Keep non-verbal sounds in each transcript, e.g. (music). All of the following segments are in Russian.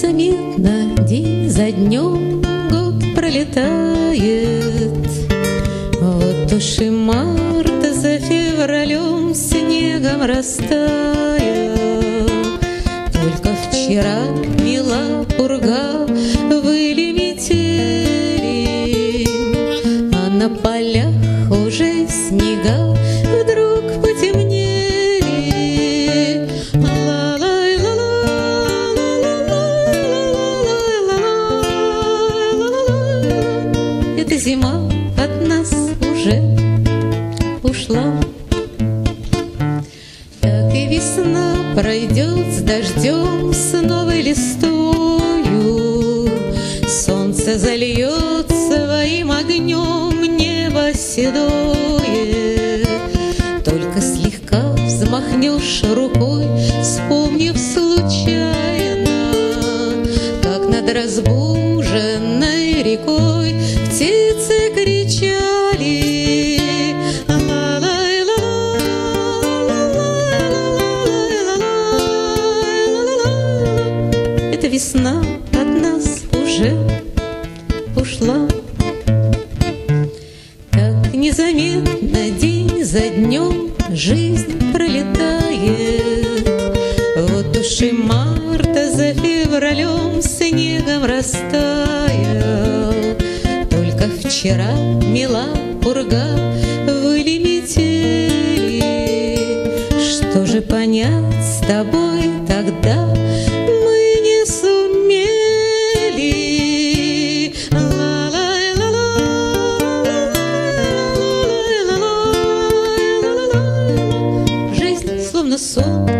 незаметно день за днем год пролетает. Вот уж и марта за февралем снегом растаял. Только вчера мила пурга выли метели, а на Cristo. растаял. Только вчера, мила пурга, вы летели. Что же понять с тобой тогда мы не сумели? Жизнь словно сон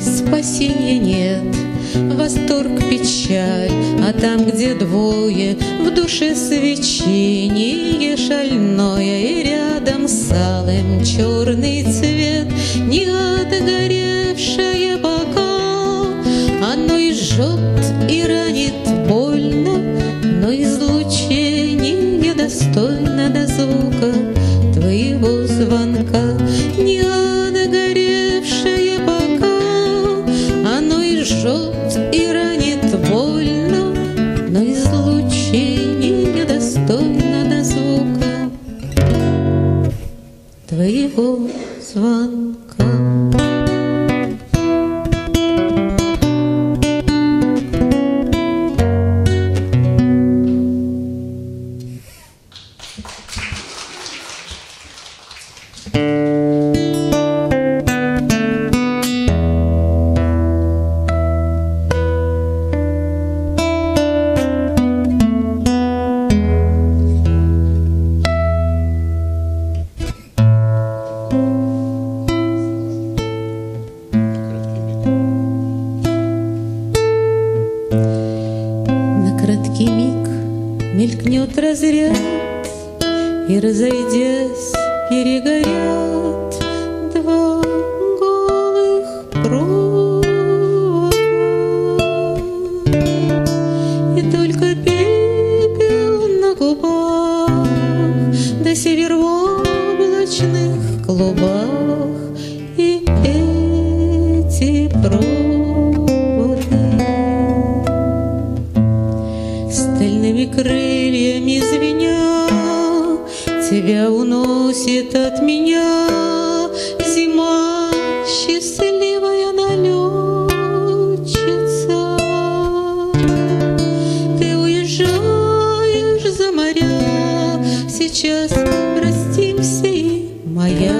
Спасения нет, восторг, печаль, А там, где двое, в душе свечение шальное, И рядом с алым черный цвет, Не отгоревшее пока, Оно и жжет, и ранит боль, Сейчас простимся и моя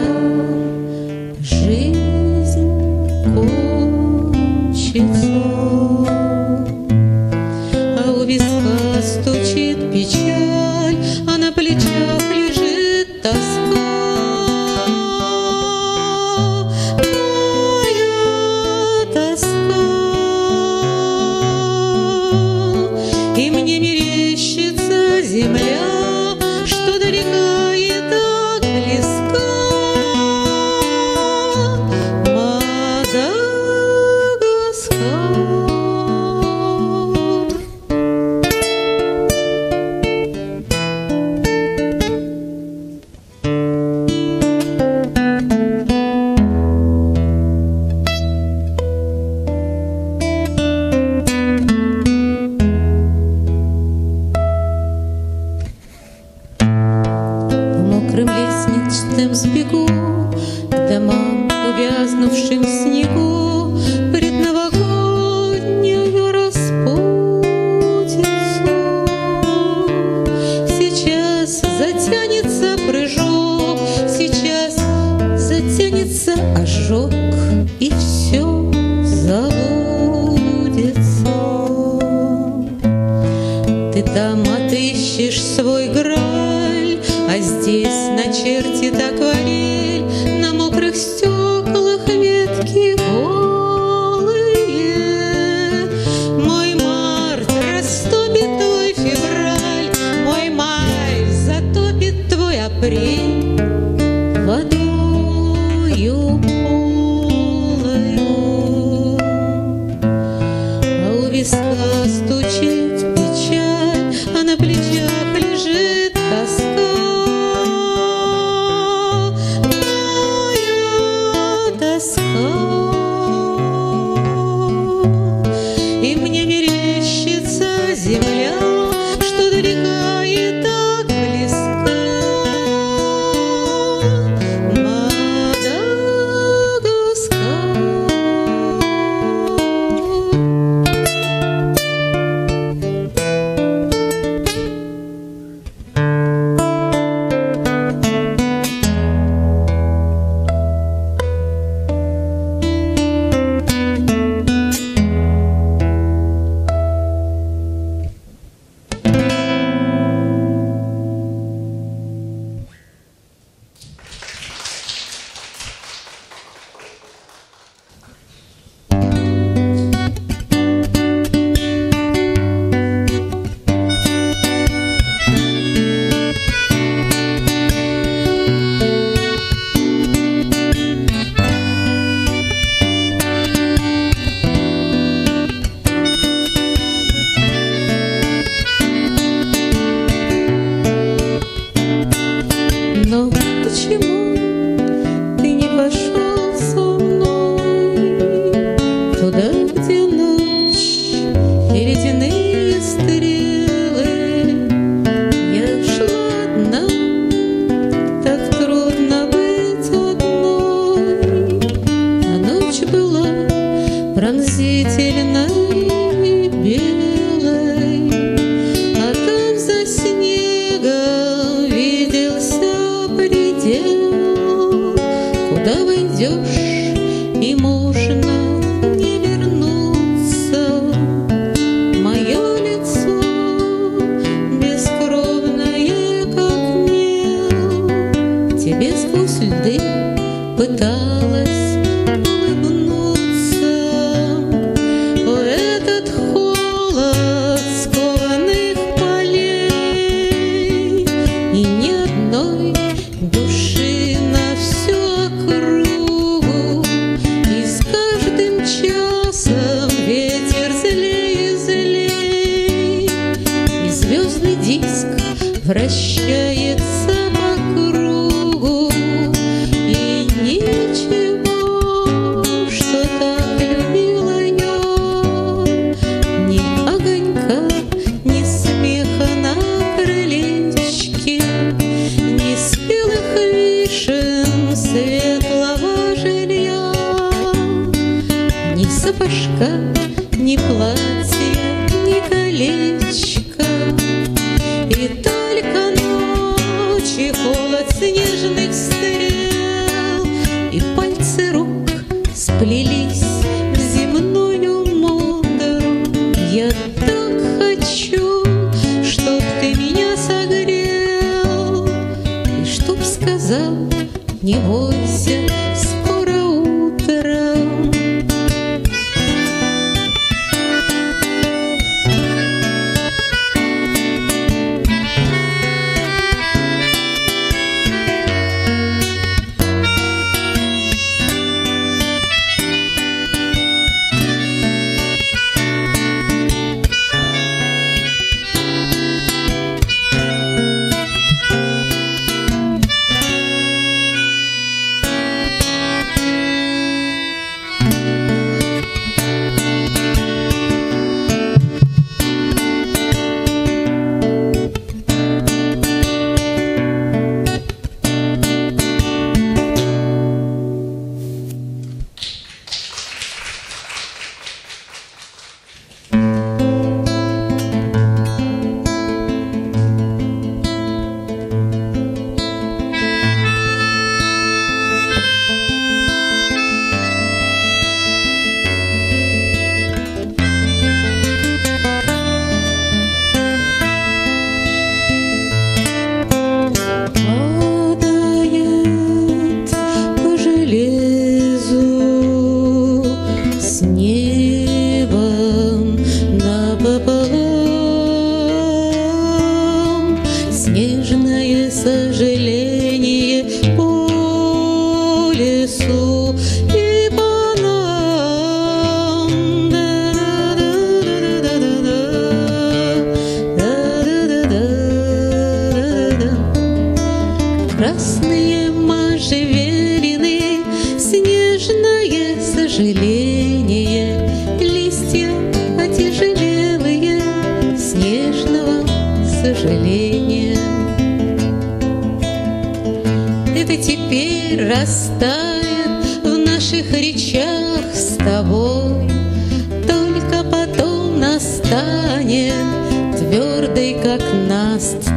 it's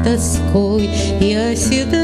тоской. И оседая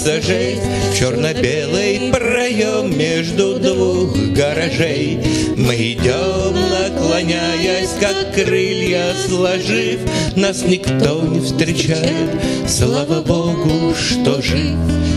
сжимается жесть В черно-белый проем между двух гаражей. Мы идем, наклоняясь, как крылья сложив. Нас никто не встречает, слава Богу, что жив.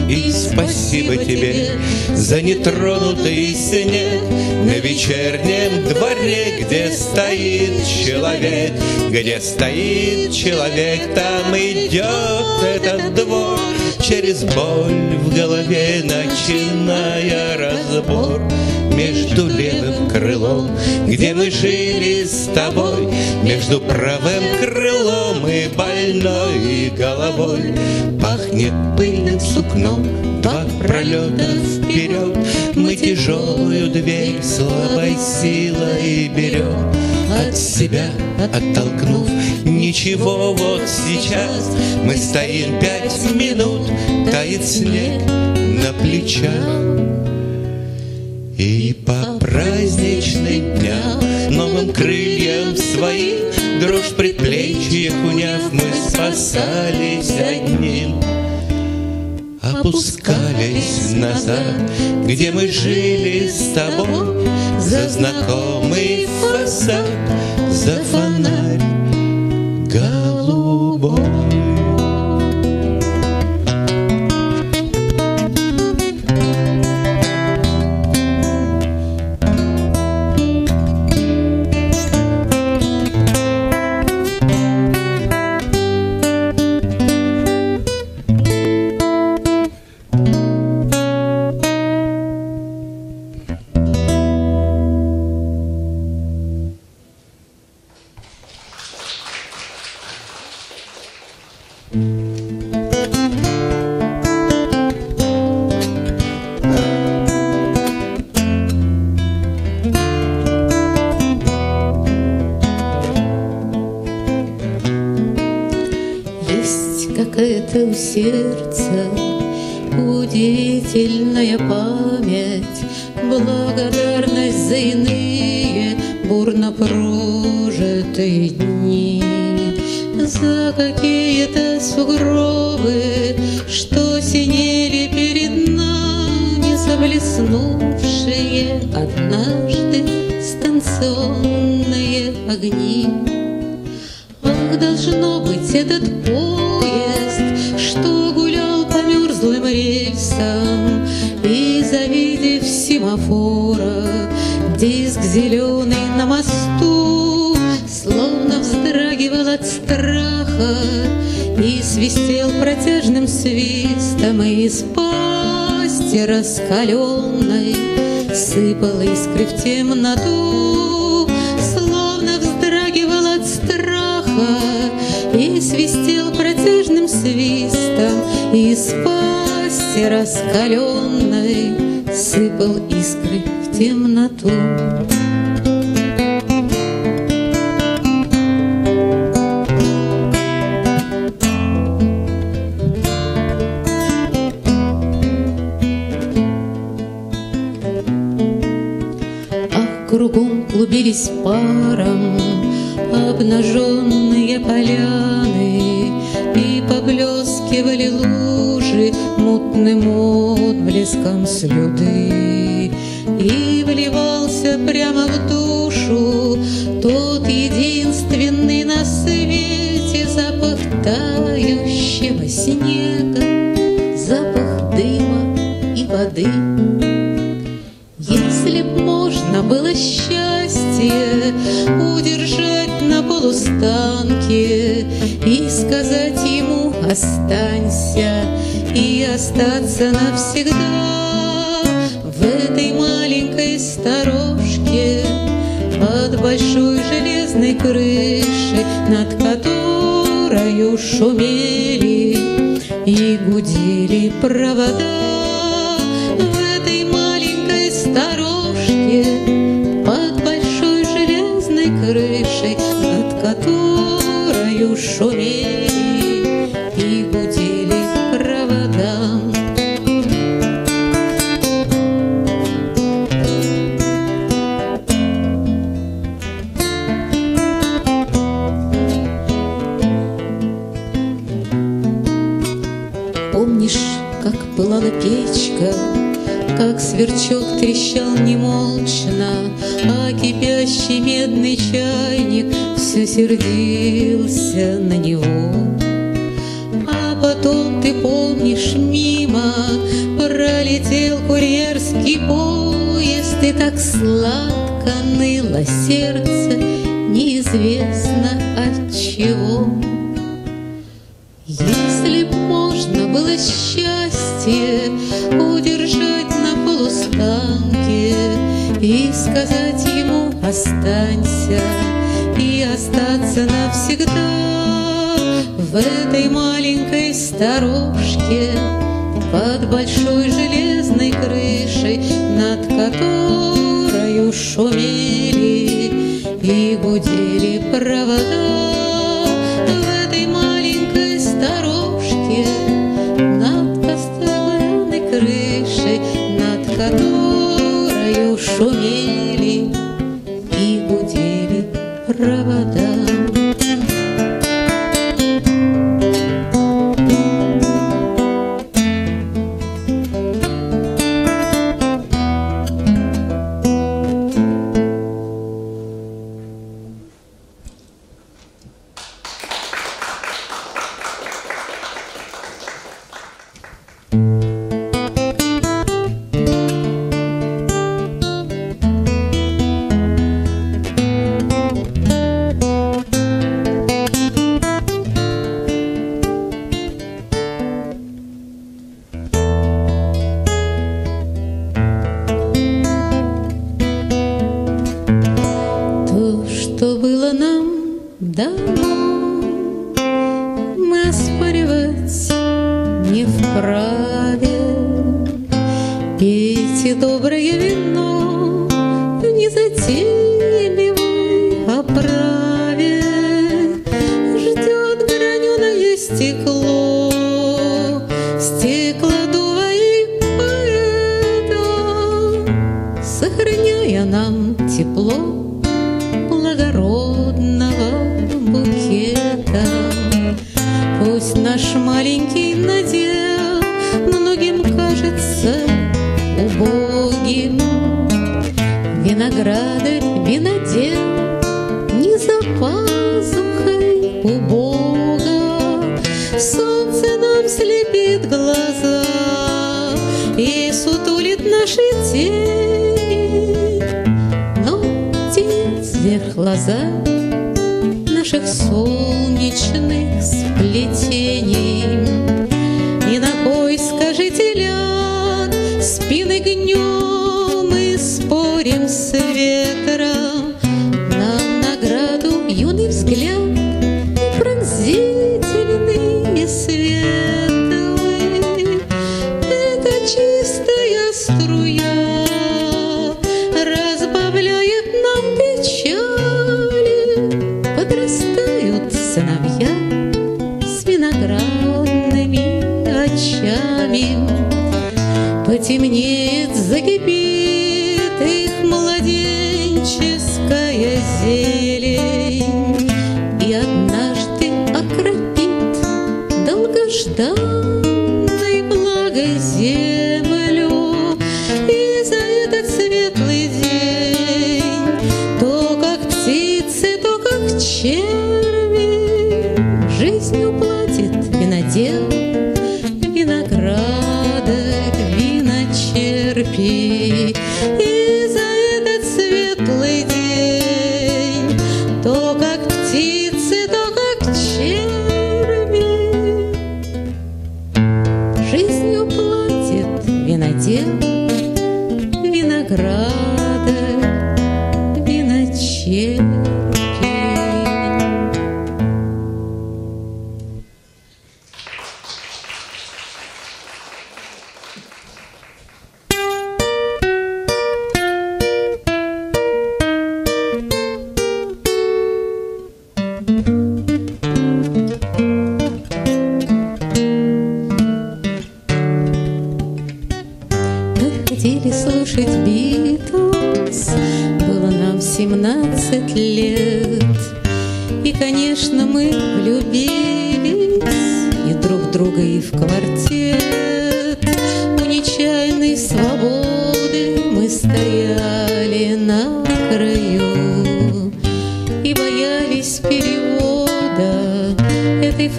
И спасибо тебе за нетронутый снег. На вечернем дворе, где стоит человек. Где стоит человек, там идет этот двор Через боль в голове, начиная разбор между левым крылом, где мы жили с тобой, Между правым крылом и больной головой. Пахнет пыльным сукном, два пролета вперед, Мы тяжелую дверь слабой силой берем. От себя оттолкнув, ничего вот сейчас. Мы стоим пять минут, тает снег на плечах. И по праздничным дням Новым крыльям своим Дрожь в предплечьях уняв Мы спасались одним. Опускались назад Где мы жили с тобой За знакомый фасад За фонарь go. Клубились паром Обнаженные поляны И поблескивали лужи Мутным отблеском слюды Останься и остаться навсегда В этой маленькой сторожке Под большой железной крышей Над которой шумели и гудели провода. остаться навсегда В этой маленькой старушке Под большой железной крышей Над которой шумели И гудели провода. В этой маленькой старушке Над кастрюльной крышей Над которой шумели Rubber солнечных сплетений. И ногой скажите ляд спины гнет.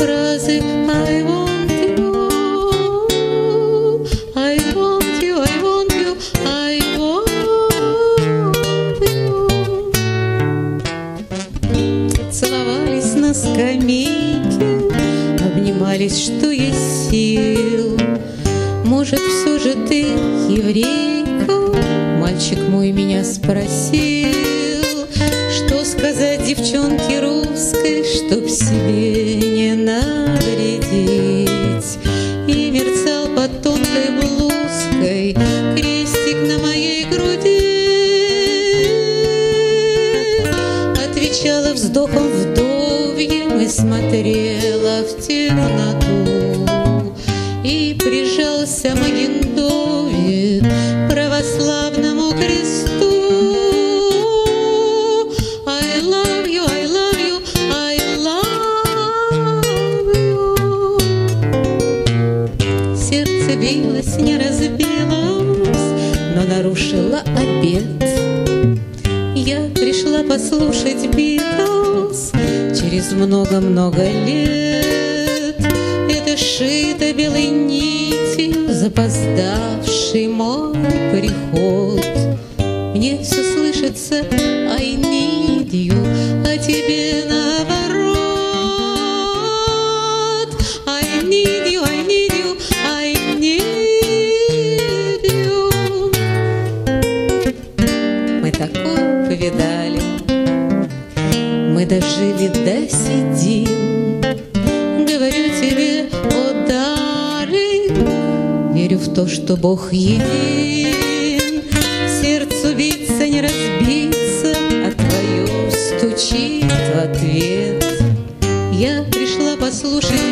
фразы I want you, I want you, I want you, I want you. Целовались на скамейке, обнимались, что есть сил. Может, все же ты еврейка? Мальчик мой меня спросил, что сказать девчонке русской, чтоб себе через много-много лет. Это шито белой нитью запоздавший мой приход. Мне все слышится что Бог един, сердцу биться не разбиться, а твое стучит в ответ. Я пришла послушать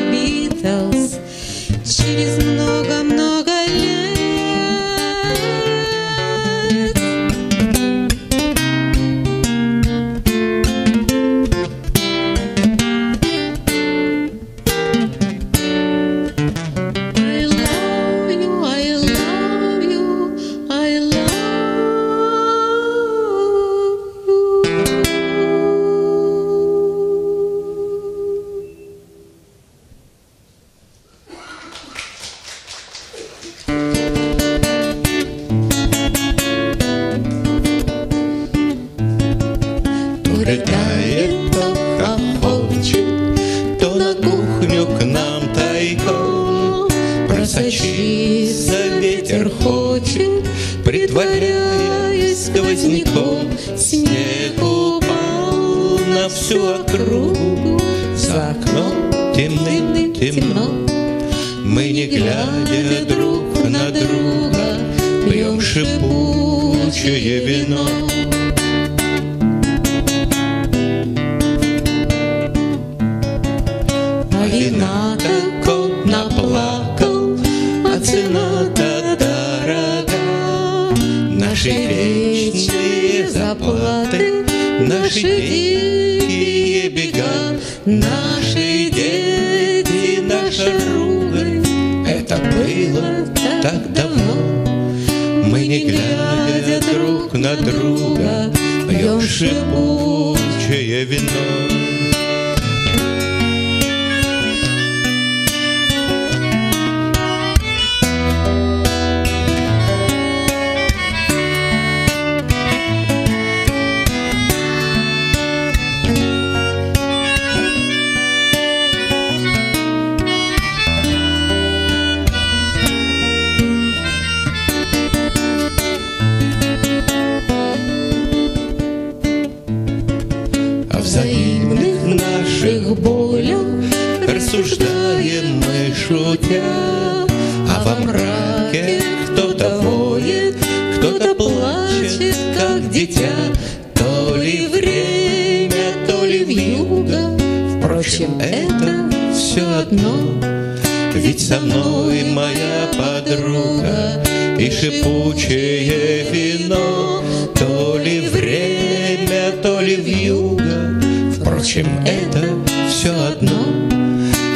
моя подруга, И шипучее вино, То ли время, то ли вьюга, Впрочем, это все одно,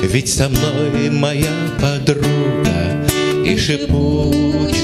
Ведь со мной моя подруга, И шипучее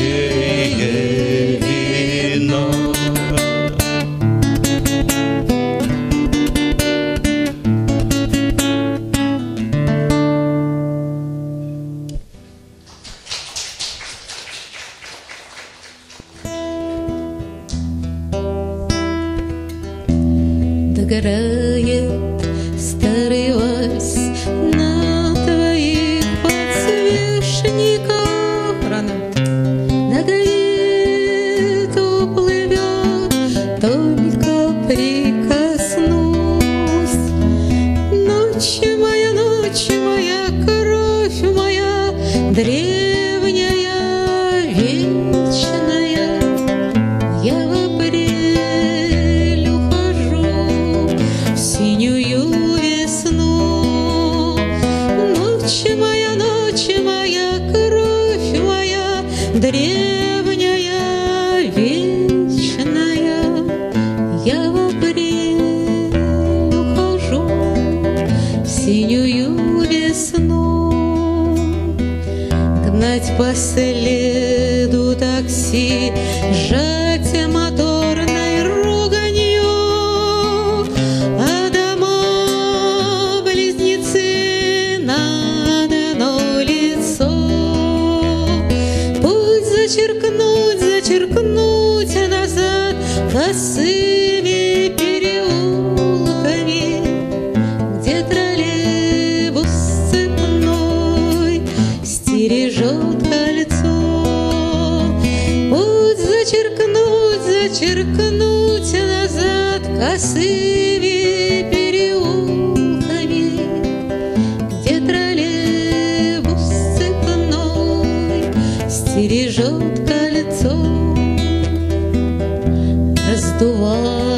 бережет кольцо, раздувая.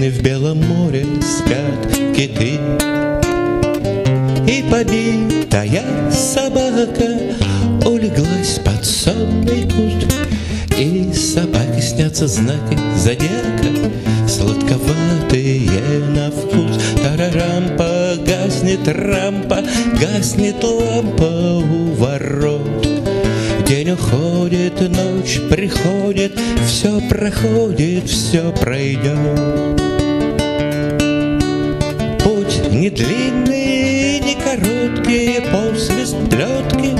Мужчины в Белом море спят киты. И побитая собака улеглась под сонный куст. И собаке снятся знаки зодиака, Сладковатые на вкус. Тарарам гаснет рампа, Гаснет лампа у ворот. День уходит, ночь приходит, все проходит, все пройдет. Путь не длинный, не короткий, посвист плетки,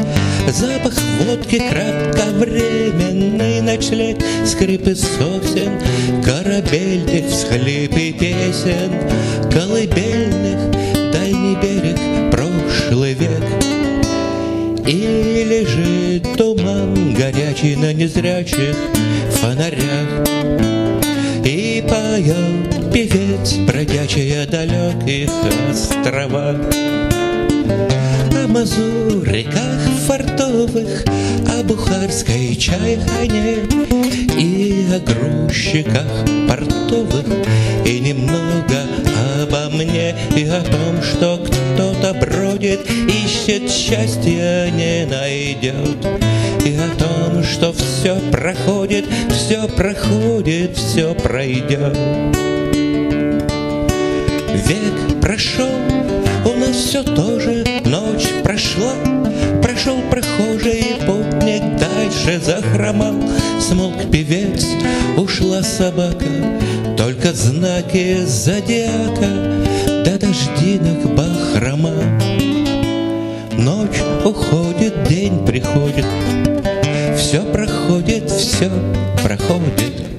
запах водки, кратковременный ночлег, скрипы сосен, корабельных всхлип и песен, колыбельных, дальний берег, прошлый век. И лежит горячий на незрячих фонарях, И поет певец, бродячий о далеких островах. О мазуриках фартовых, О бухарской чайхане И о грузчиках портовых. И немного обо мне И о том, что кто-то бродит Ищет счастья, не найдет что все проходит Все проходит, все пройдет Век прошел, у нас все тоже ночь прошла, Прошел прохожий путник, дальше захромал, Смолк певец, ушла собака, Только знаки зодиака, Да дождинок бахрома. Ночь уходит, день приходит, Все проходит, все проходит,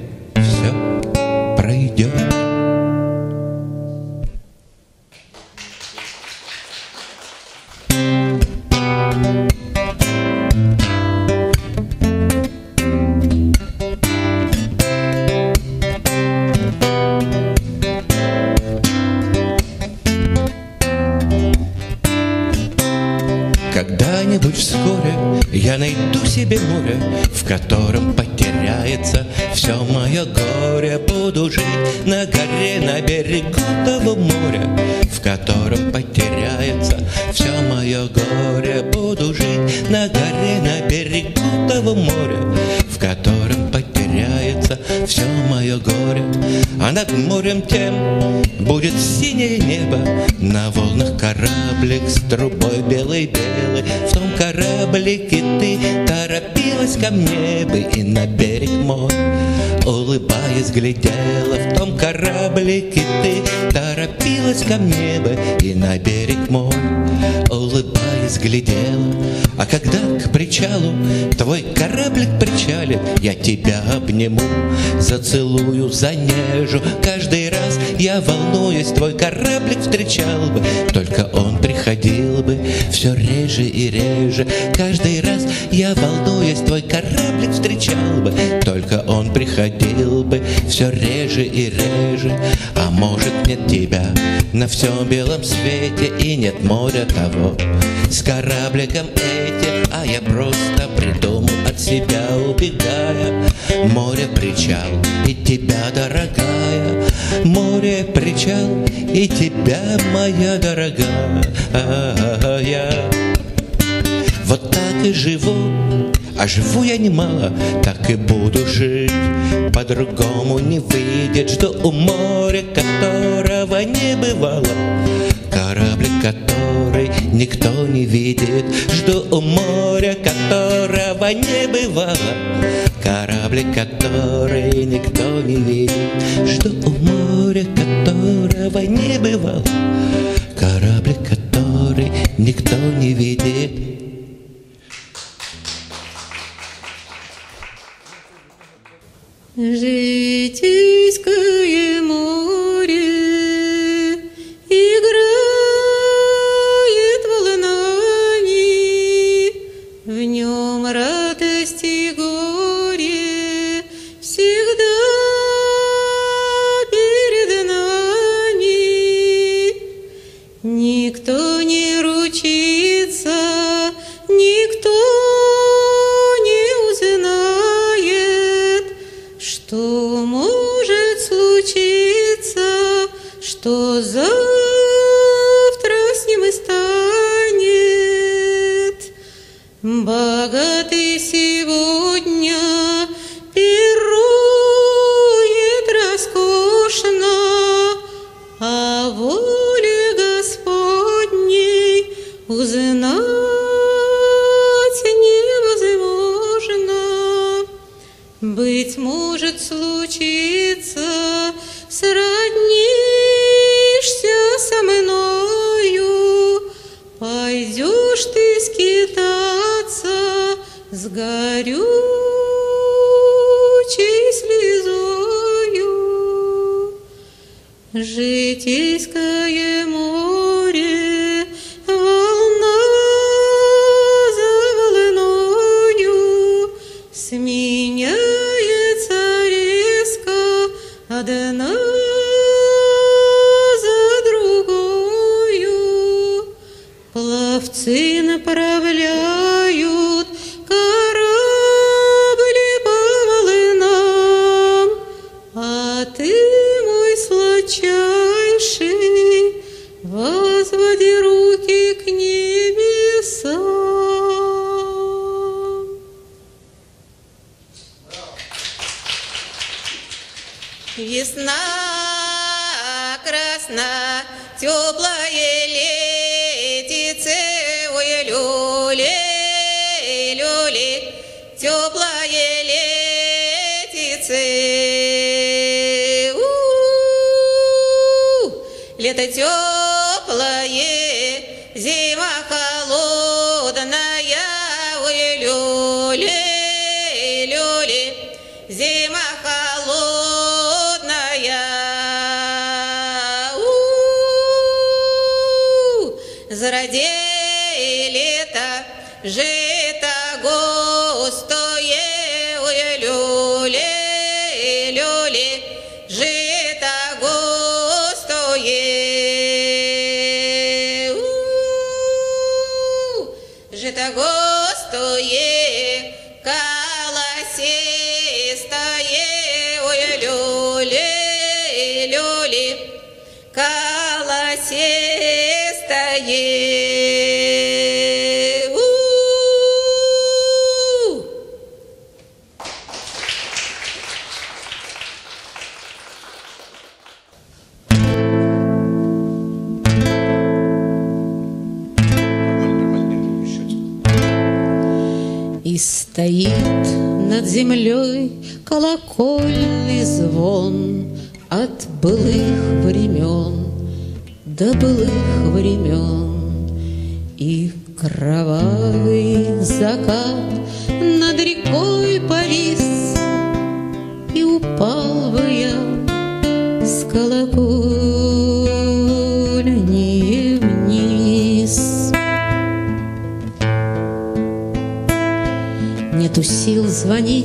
Когда-нибудь вскоре я найду себе море, В котором потеряется все мое горе. Буду жить на горе, на берегу того моря, В котором потеряется все мое горе. Буду жить на горе, на берегу того моря, В котором все мое горе. А над морем тем будет синее небо, На волнах кораблик с трубой белый-белый. В том кораблике ты торопилась ко мне бы И на берег мой, улыбаясь, глядела. В том кораблике ты торопилась ко мне бы И на берег мой, улыбаясь, глядела. А когда к причалу твой кораблик причалит, Я тебя обниму, зацелую, занежу. Каждый я волнуюсь, твой кораблик встречал бы, Только он приходил бы все реже и реже. Каждый раз я волнуюсь, твой кораблик встречал бы, Только он приходил бы все реже и реже. А может нет тебя на всем белом свете И нет моря того с корабликом этим я просто придумал от себя убегая. Море причал и тебя, дорогая. Море причал и тебя, моя дорогая. Вот так и живу а живу я немало, так и буду жить. По-другому не выйдет, жду у моря, которого не бывало. Кораблик, который никто не видит Жду у моря, которого не бывало Кораблик, который никто не видит Жду у моря, которого не бывало Кораблик, который никто не видит. Житейское землей колокольный звон От былых времен до былых времен. И кровавый закат над рекой повис И упал бы я с колокольни вниз. Нету сил звонить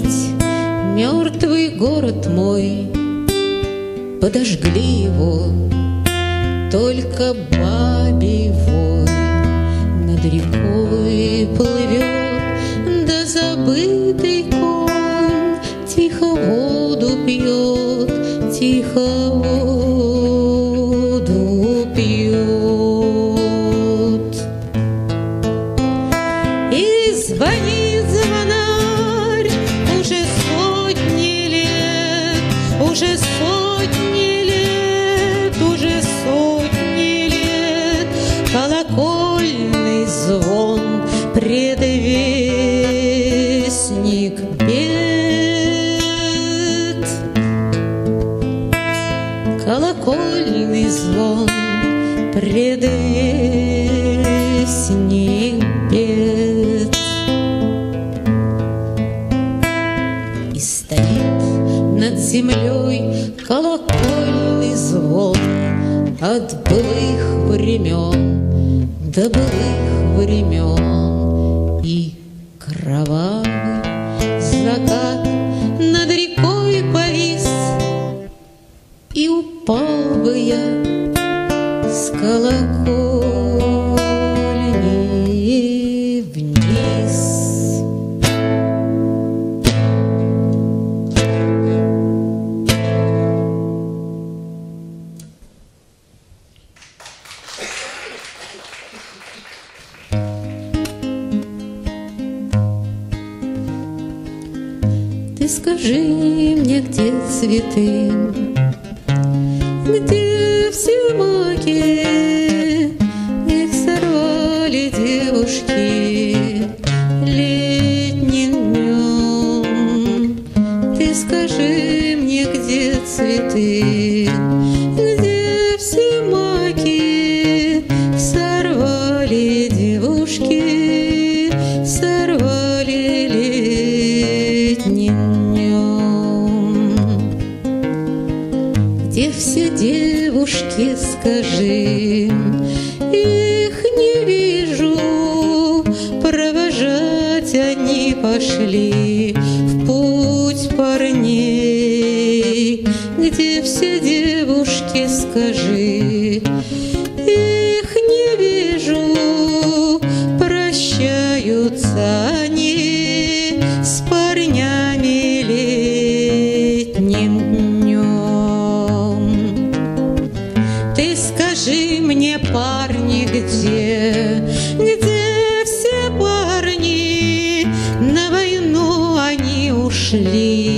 подожгли его, Только бабий вой. Над рекой плывет, Да забытый конь тихо воду пьет, тихо звон предвестник бед. И стоит над землей колокольный звон от былых времен до былых ушли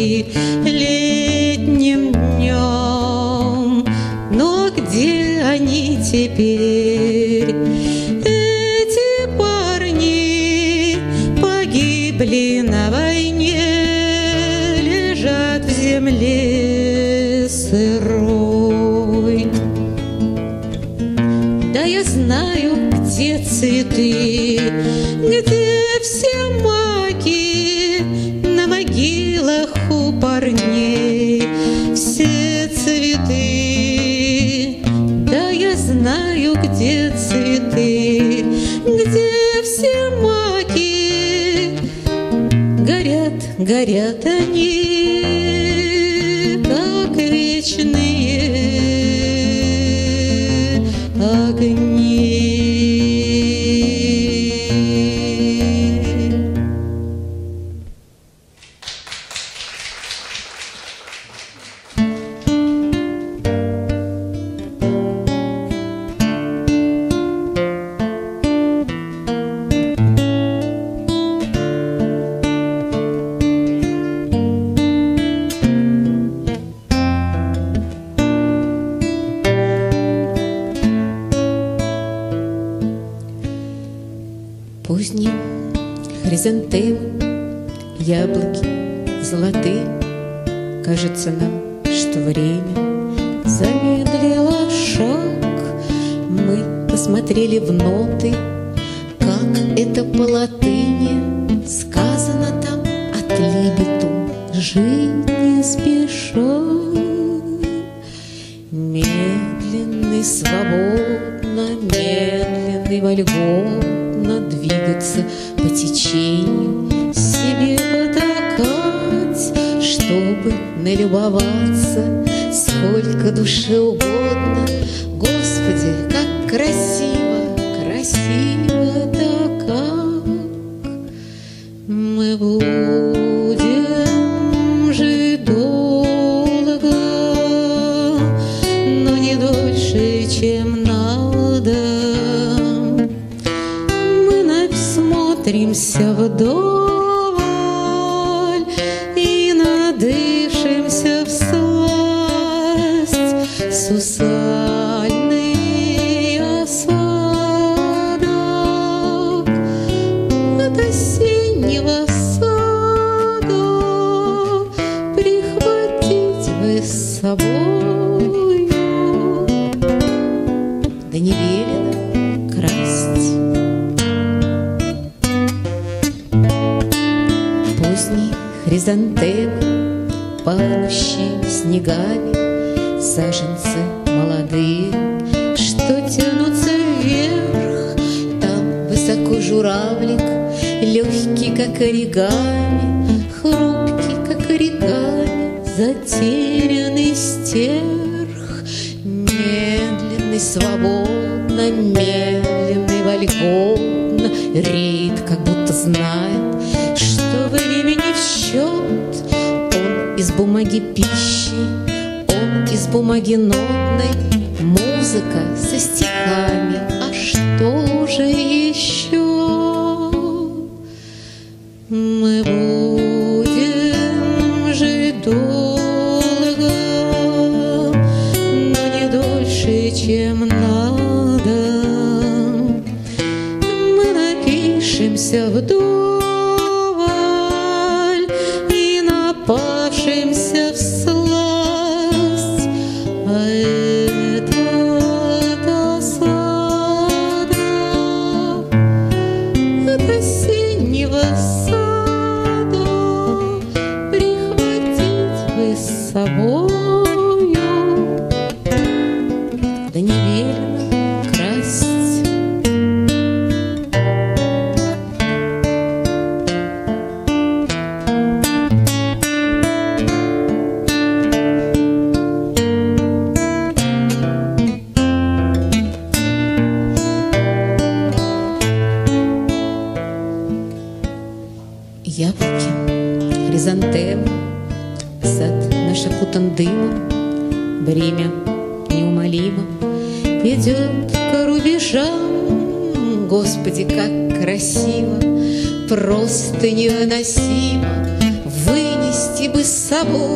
будто невыносимо Вынести бы с собой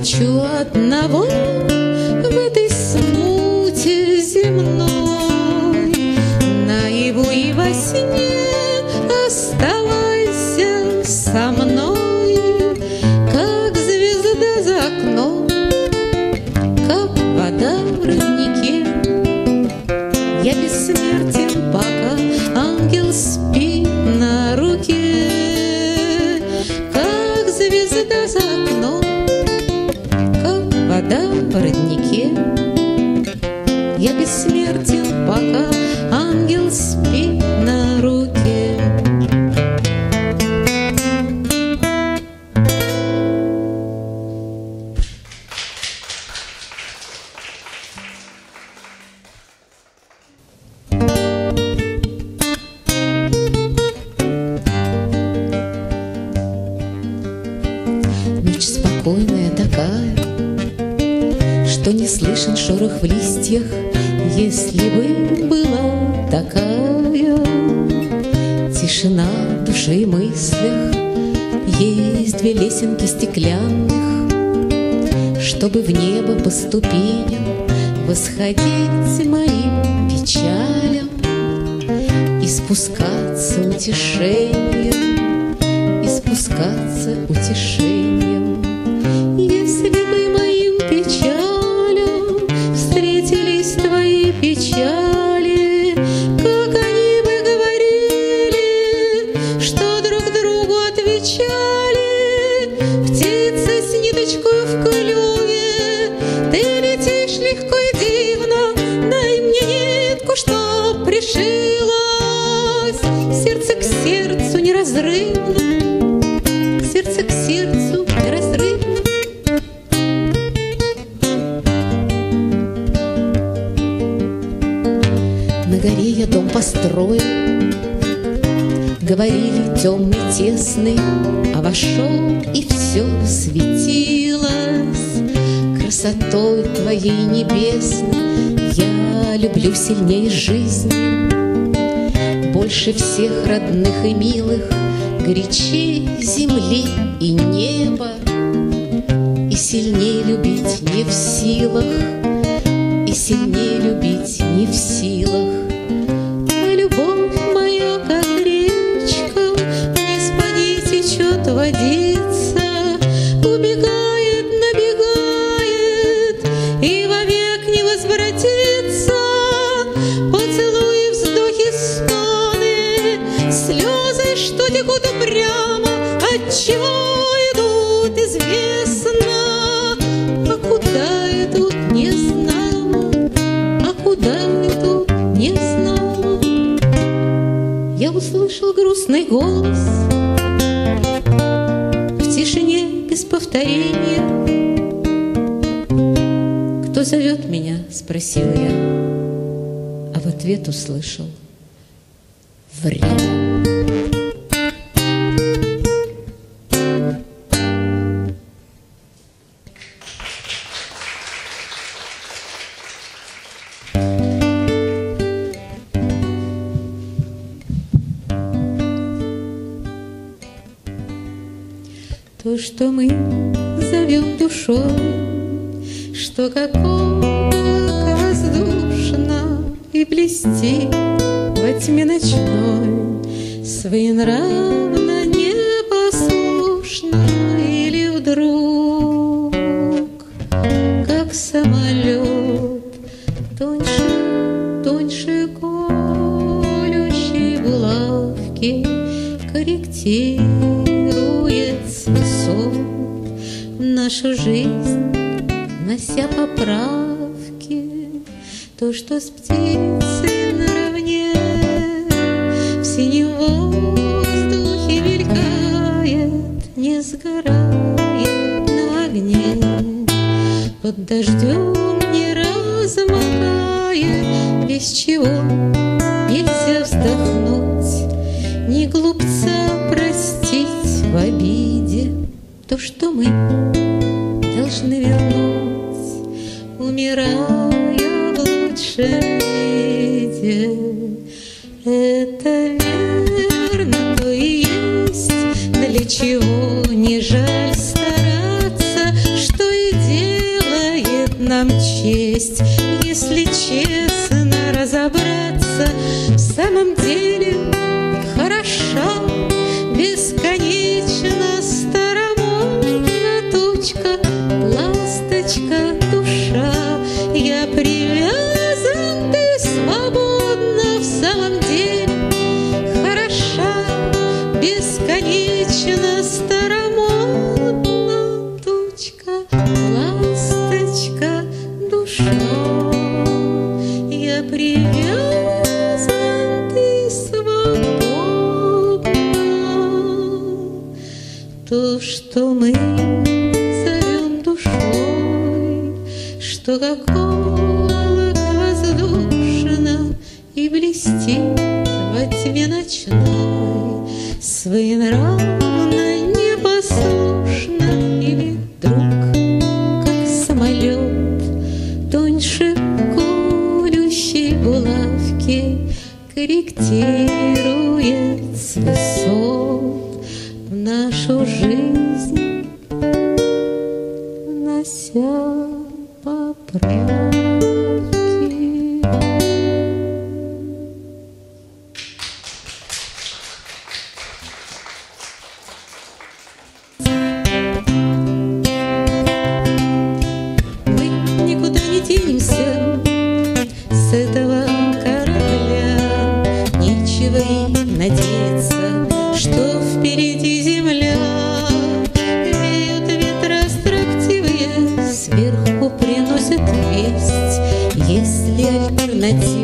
хочу одного. родники Говори, я дом построю, Говорили темный, тесный, А вошел и все светилось. Красотой твоей небесной Я люблю сильнее жизни Больше всех родных и милых Горячей земли и неба. И сильнее любить не в силах и сильнее любить не в силах. ясный голос. В тишине без повторения. Кто зовет меня, спросил я. А в ответ услышал. сгорает на огне. Под дождем не размокая, без чего нельзя вздохнуть, не глупца простить в обиде то, что мы должны вернуть, умирая в лучшем есть, если честно разобраться в самом деле. кажется, что впереди земля. Веют ветростроктивые, сверху приносят весть, если альтернатива.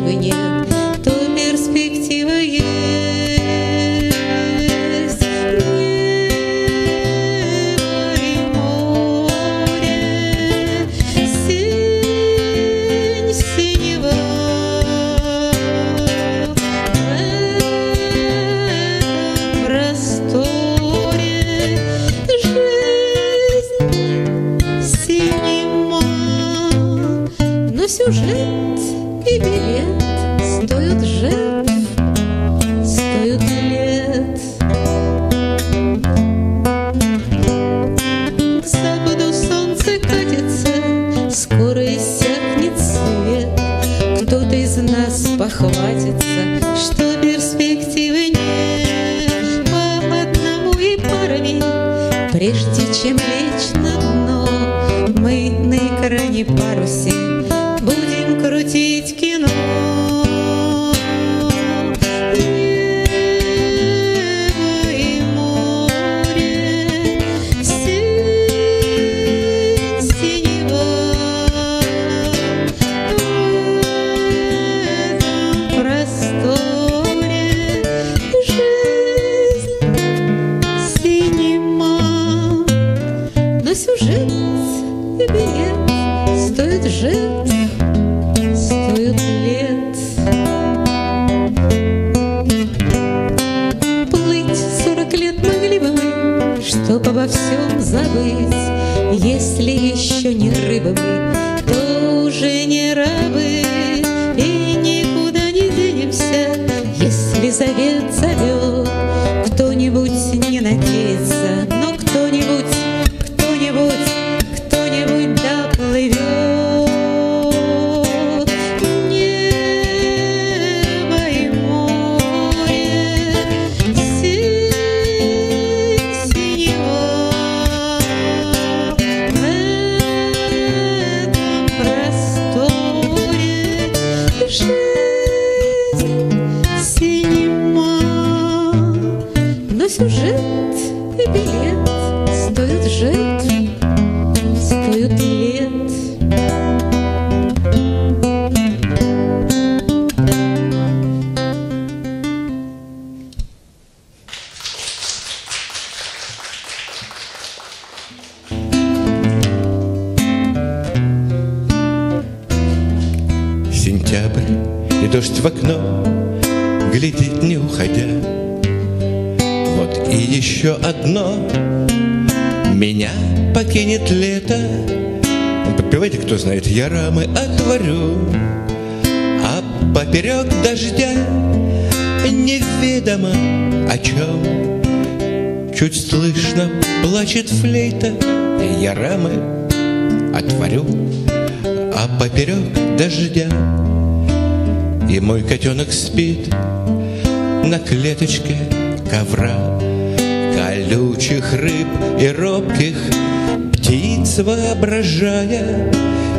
Воображая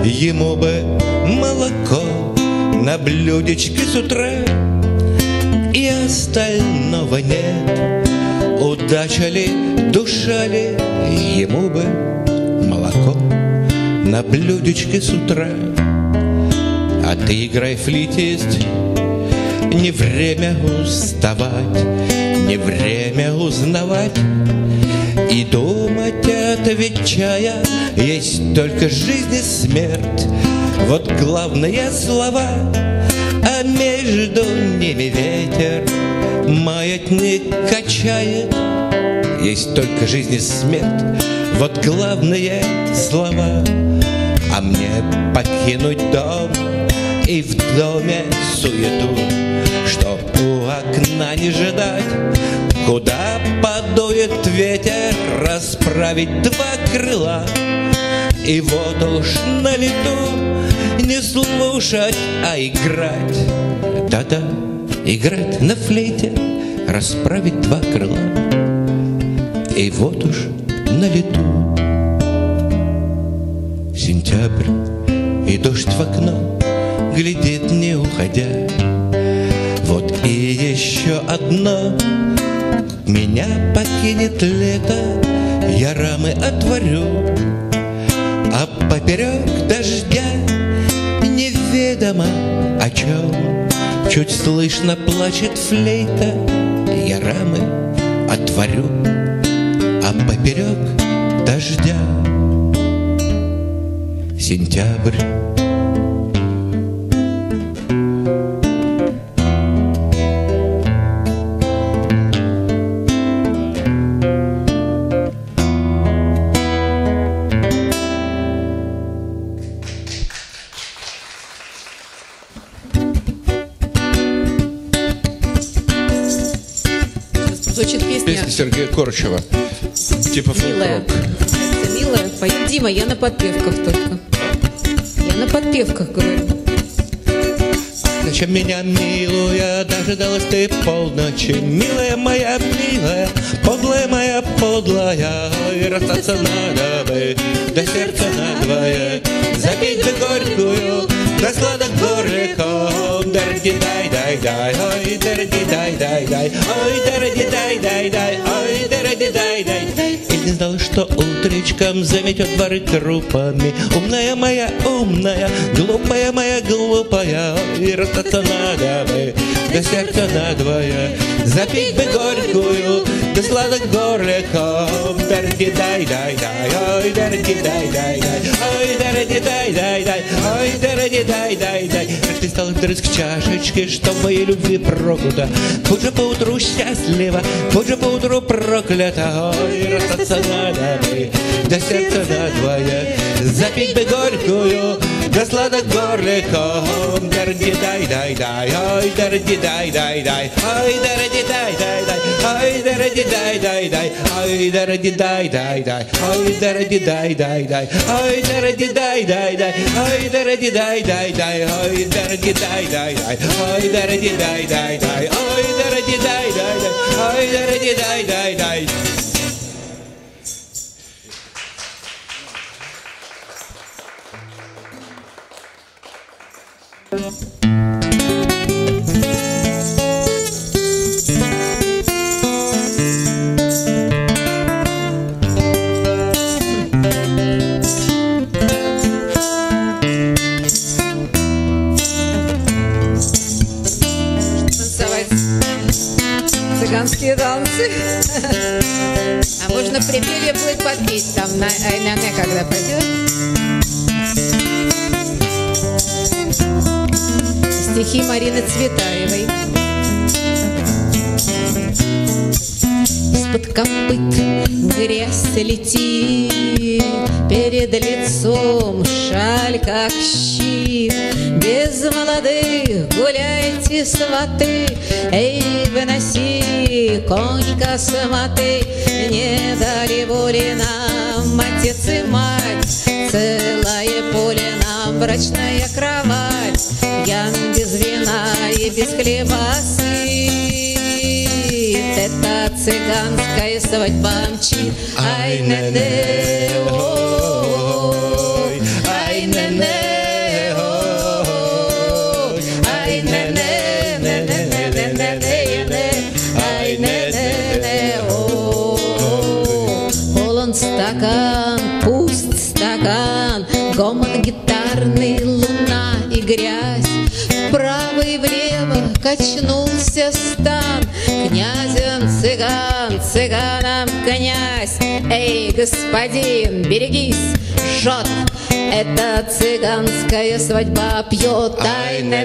Ему бы молоко на блюдечке с утра. И остального нет. Удача ли, душа ли, ему бы молоко на блюдечке с утра. А ты играй флитист, не время уставать, не время узнавать. И думать, отвечая, есть только жизнь и смерть. Вот главные слова, а между ними ветер маятник качает. Есть только жизнь и смерть, вот главные слова. А мне покинуть дом и в доме суету, Чтоб у окна не ждать, куда ветер, Расправить два крыла. И вот уж на лету не слушать, а играть. Да-да, играть на флейте, расправить два крыла. И вот уж на лету Сентябрь и дождь в окно Глядит, не уходя Вот и еще одно Меня покинет лето Я рамы отворю А поперек дождя Неведомо о чем Чуть слышно плачет флейта Я рамы отворю А поперек дождя. Сентябрь Сергея Корчева Типа «Милая». фолк-рок «Милая». Поет Дима, я на подпевках только. Я на подпевках говорю. Зачем меня, милая, дожидалась ты полночи? Милая моя, милая, подлая моя подлая, и расстаться надо бы, до сердца надвое, запить бы горькую, да сладок горликом, дорди дай дай дай, ой, дорди дай дай дай, ой, дорди дай дай дай, ой, дорди дай дай. И не знал, что утречком заметет дворы трупами. Умная моя, умная, глупая моя, глупая, и расстаться надо бы, до сердца надвое, запить бы горькую, да сладок горликом, дорди дай дай дай, ой, дорди дай дай дай, ой, дорди дай дай дай, ой, дорди дай дай дай. Как ты стал дрызг чашечки, что моей любви прокута, тут же поутру счастлива, тут же поутру проклята, ой, расстаться надо бы, до сердца надвое, запить бы горькую, да сладок горликом, дорди дай дай дай, ой, дорди дай дай дай, ой, дорди дай дай дай, ой, дорди дай дай дай, ой, дорди дай дай дай, ой, дорди дай дай дай, ой, дорди дай дай дай, ой, дорди дай дай дай, ой, дорди дай дай дай, ой, дорди дай дай дай, ой, дорди дай дай дай, ой, дорди дай дай дай. Цыганские танцы. (laughs) А можно припеве плыть подпеть там на Айнане, когда пойдет. Стихи Марины Цветаевой. Из-под копыт грязь летит Перед лицом шаль как щит. Без молодых гуляйте, сваты Эй, выноси конь косматый Не дали воли нам отец и мать Целое поле нам брачная кровать Ян без вина и без хлеба сыт. Это цыганская свадьба мчит. Ай, не не ой, качнулся стан, Князем цыган, цыганом князь. Эй, господин, берегись, жжет, Это цыганская свадьба пьет. Ай, не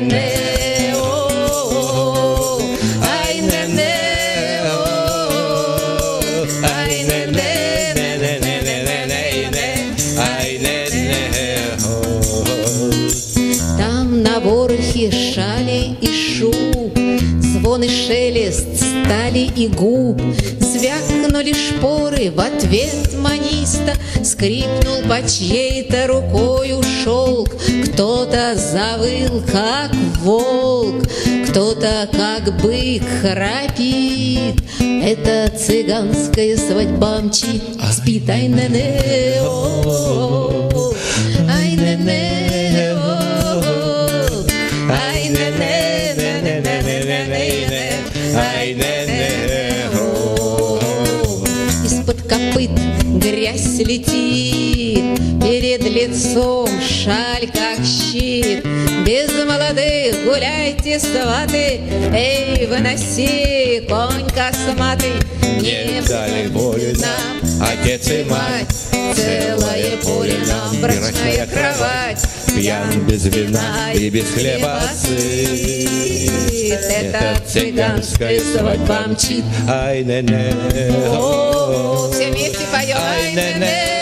стали и губ, Звякнули шпоры в ответ маниста, Скрипнул по чьей-то рукою шелк, Кто-то завыл, как волк, Кто-то, как бык, храпит. Это цыганская свадьба мчит, Спит, ай не не копыт грязь летит, Перед лицом шаль как щит. Без молодых гуляйте, сваты, Эй, выноси конь косматый. Не дали воли нам отец и мать, Целое поле нам брачная кровать. Пьян без вина и без хлеба сыт. Это цыганская свадьба мчит. Ай, не, не, О, все вместе поем. Ай, не,